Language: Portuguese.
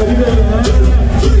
Tá Obrigado, né?